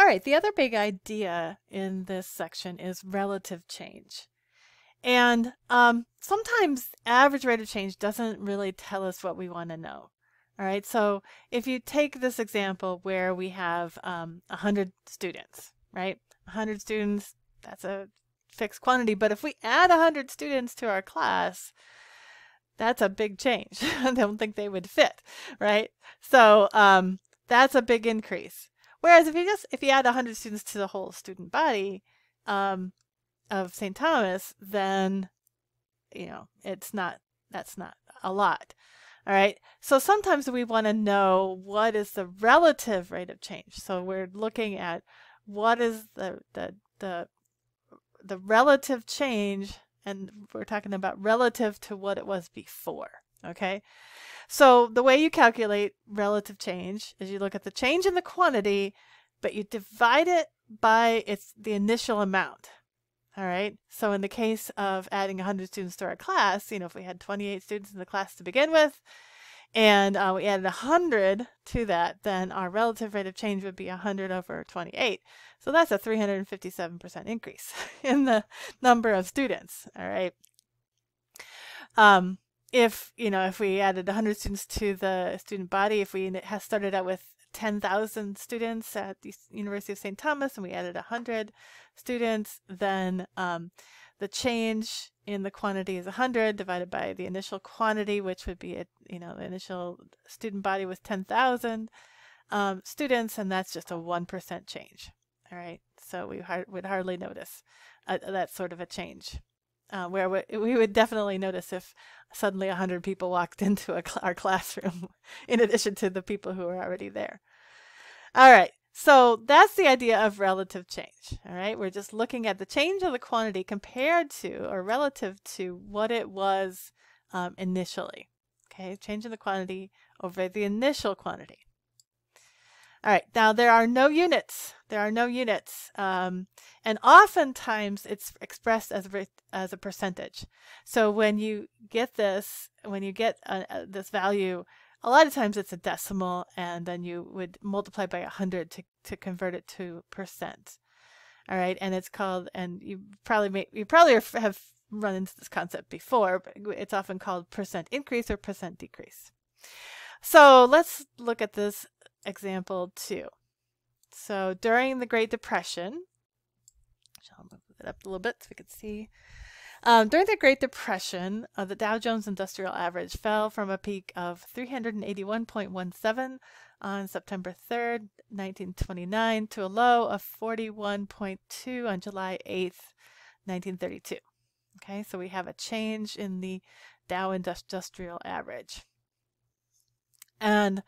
All right, the other big idea in this section is relative change. And um, sometimes average rate of change doesn't really tell us what we want to know. All right, so if you take this example where we have um, 100 students, right? 100 students, that's a fixed quantity, but if we add 100 students to our class, that's a big change. I don't think they would fit, right? So um, that's a big increase. Whereas if you just if you add 100 students to the whole student body um, of St. Thomas, then you know it's not that's not a lot. All right. So sometimes we want to know what is the relative rate of change. So we're looking at what is the the the the relative change and we're talking about relative to what it was before. Okay. So the way you calculate relative change is you look at the change in the quantity, but you divide it by its the initial amount. All right. So in the case of adding 100 students to our class, you know, if we had 28 students in the class to begin with, and uh, we added 100 to that, then our relative rate of change would be 100 over 28. So that's a 357% increase in the number of students. All right. Um, if, you know, if we added 100 students to the student body, if we had started out with 10,000 students at the University of St. Thomas and we added 100 students, then um, the change in the quantity is 100 divided by the initial quantity, which would be, a, you know, the initial student body was 10,000 um, students, and that's just a 1% change. All right, so we hard, would hardly notice uh, that sort of a change. Uh, where we, we, would definitely notice if suddenly 100 people walked into cl our classroom in addition to the people who were already there. All right, so that's the idea of relative change. All right, we're just looking at the change of the quantity compared to or relative to what it was um, initially. Okay, change in the quantity over the initial quantity. All right, now there are no units. There are no units. Um, and oftentimes it's expressed as a, as a percentage. So when you get this, when you get uh, uh, this value, a lot of times it's a decimal and then you would multiply by 100 to, to convert it to percent. All right, and it's called, and you probably may, you probably have run into this concept before, but it's often called percent increase or percent decrease. So let's look at this example too. So during the Great Depression, I'll move it up a little bit so we can see. Um, during the Great Depression, uh, the Dow Jones Industrial Average fell from a peak of 381.17 on September 3rd, 1929, to a low of 41.2 on July 8th, 1932. Okay, so we have a change in the Dow Industrial Average. And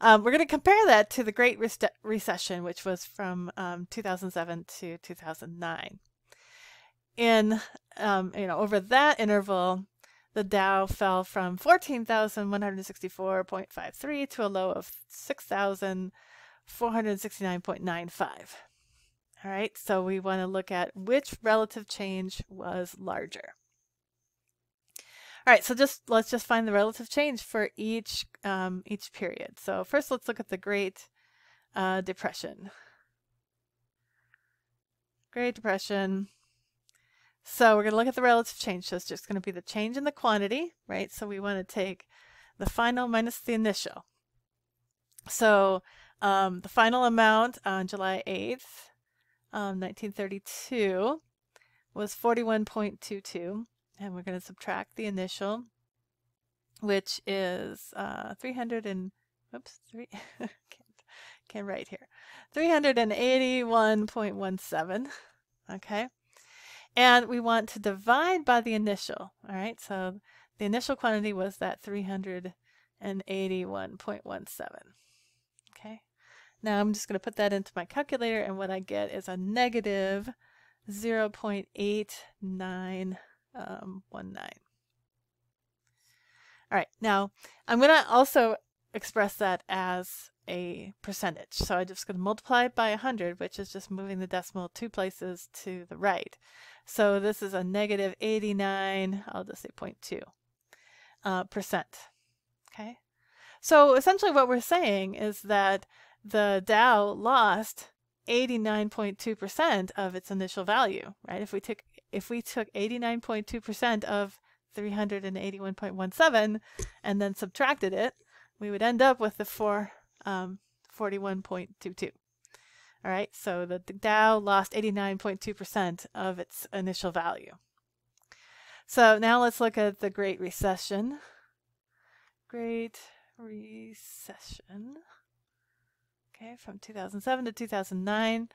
um, we're going to compare that to the Great Re Recession, which was from um, 2007 to 2009. In um, you know over that interval, the Dow fell from 14,164.53 to a low of 6,469.95. All right, so we want to look at which relative change was larger. All right, so just let's just find the relative change for each um, each period. So first, let's look at the Great uh, Depression. Great Depression. So we're going to look at the relative change. So it's just going to be the change in the quantity, right? So we want to take the final minus the initial. So um, the final amount on July 8th, um, 1932 was 41.22 and we're going to subtract the initial, which is uh, 300 and, oops, three, can't, can't write here, 381.17, okay? And we want to divide by the initial, all right? So the initial quantity was that 381.17, okay? Now I'm just going to put that into my calculator, and what I get is a negative 0.89 um, 1, 9. All right, now I'm going to also express that as a percentage. So I'm just going to multiply it by 100, which is just moving the decimal two places to the right. So this is a negative 89, I'll just say 0.2 uh, percent. Okay, so essentially what we're saying is that the Dow lost 89.2% of its initial value, right? If we took if we took 89.2% of 381.17 and then subtracted it, we would end up with the 4 um, 41.22. All right, so the, the Dow lost 89.2% of its initial value. So now let's look at the Great Recession. Great Recession. Okay, from 2007 to 2009.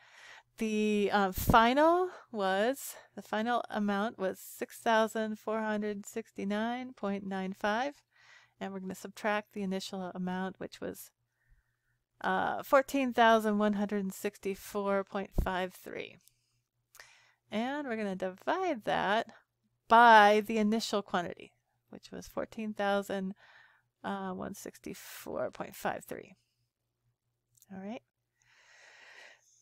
The uh, final was, the final amount was 6,469.95. And we're going to subtract the initial amount, which was uh, 14,164.53. And we're going to divide that by the initial quantity, which was 14,164.53. All right.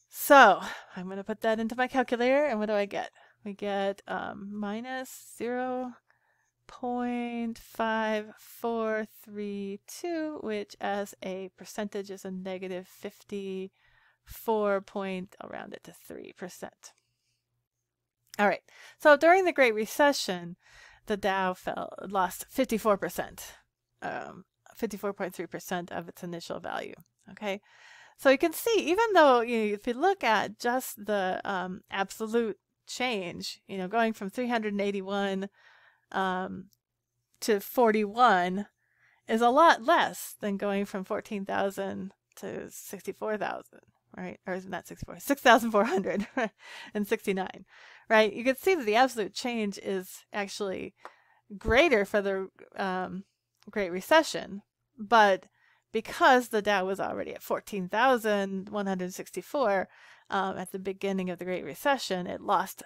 So I'm going to put that into my calculator, and what do I get? We get um, minus 0 0.5432, which as a percentage is a negative 54 point, I'll round it to 3%. All right, so during the Great Recession, the Dow fell, lost 54%, um, 54.3% of its initial value. Okay, so you can see, even though you know, if you look at just the um, absolute change, you know, going from 381 um, to 41 is a lot less than going from 14,000 to 64,000, right? Or is not 64, 6,400 and 69, right? You can see that the absolute change is actually greater for the um, Great Recession, but because the Dow was already at 14,164 um, at the beginning of the Great Recession, it lost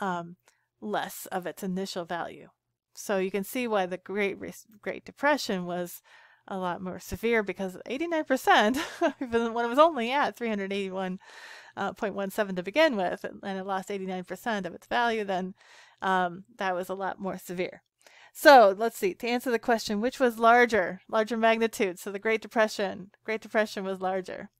um, less of its initial value. So you can see why the Great Great Depression was a lot more severe because 89%, even when it was only at 381.17 uh, to begin with, and it lost 89% of its value, then um, that was a lot more severe. So let's see, to answer the question, which was larger, larger magnitude? So the Great Depression, Great Depression was larger.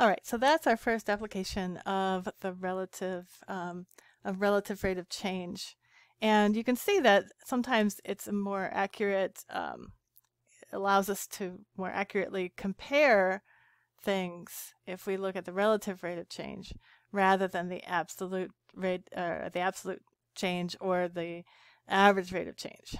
All right, so that's our first application of the relative, um, of relative rate of change. And you can see that sometimes it's a more accurate, um, allows us to more accurately compare things if we look at the relative rate of change rather than the absolute rate, uh, the absolute change or the average rate of change.